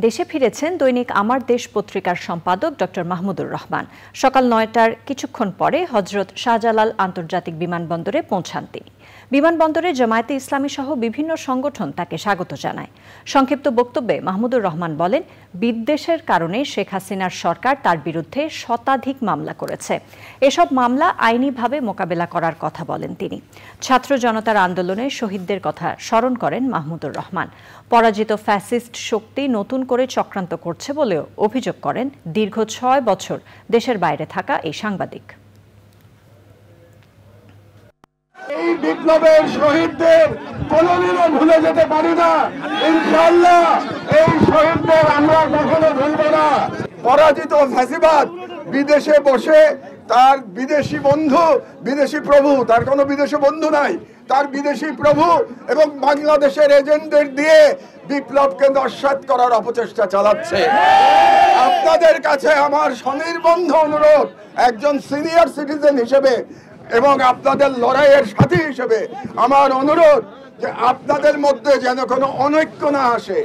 দেশে ফিরেছেন দৈনিক আমার দেশ পত্রিকার সম্পাদক ড মাহমুদুর রহমান। সকাল নয়টার কিছুক্ষণ পরে হজরত শাহজালাল আন্তর্জাতিক বিমানবন্দরে পৌঁছান তিনি। বিমানবন্দরে জামায়াতে ইসলামী সহ বিভিন্ন সংগঠন তাকে স্বাগত জানায়। সংক্ষিপ্ত বক্তব্যে মাহমুদুর রহমান বলেন, বিদ্বেষের কারণে শেখ হাসিনার সরকার তার বিরুদ্ধে শতাধিক মামলা করেছে। এসব মামলা আইনিভাবে মোকাবেলা করার কথা বলেন তিনি। ছাত্র জনতার আন্দোলনে শহীদদের কথা স্মরণ করেন মাহমুদুর রহমান। পরাজিত ফ্যাসিস্ট শক্তি নতুন করে চক্রান্ত করছে বলেও অভিযোগ করেন, দীর্ঘ ছয় বছর দেশের বাইরে থাকা এই সাংবাদিক এই বিপ্লবের শহীদদের কোনদিনও ভুলে যেতে পারি না। ইনশাল্লাহ এই শহীদদের আমরা কখনো ভুলব না। পরাজিত ফ্যাসিবাদ বিদেশে বসে, তার বিদেশি বন্ধু, বিদেশি প্রভু, তার কোনো বিদেশি বন্ধু নাই, তার বিদেশি প্রভু এবং বাংলাদেশের এজেন্টদের দিয়ে বিপ্লবকে নস্বাত করার অপচেষ্টা চালাচ্ছে। আপনাদের কাছে আমার স্বনির্বন্ধ অনুরোধ, একজন সিনিয়র সিটিজেন হিসেবে এবং আপনাদের লড়াইয়ের সাথী হিসেবে আমার অনুরোধ যে আপনাদের মধ্যে যেন কোনো অনৈক্য না আসে।